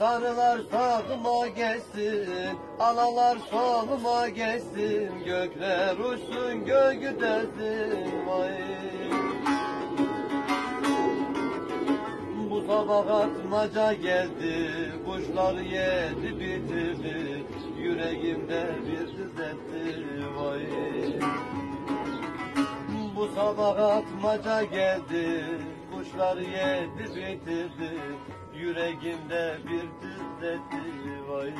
Sarılar sağıma geçsin, analar soluma geçsin, gökler uçsun göğü delsin vay. Bu sabah atmaca geldi, kuşlar yedi bitirdi, yüreğimde bir vay. Bu sabah atmaca geldi, kuşlar yedi bitirdi, yüreğimde bir düzeltti vay.